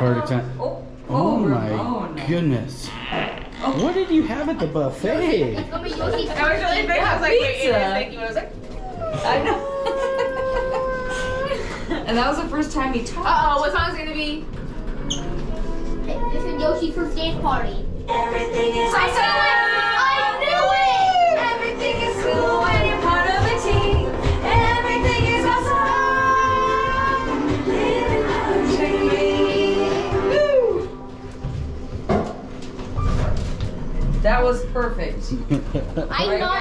Party time. Oh, Oh, my Ramon. goodness. What did you have at the buffet? It's gonna be Yoshi's I was really big. I was like, wait, Pizza. thank you. I was like, I know. and that was the first time he talked. uh oh, what song's it gonna be? This is Yoshi's first dance party. That was perfect. I'm not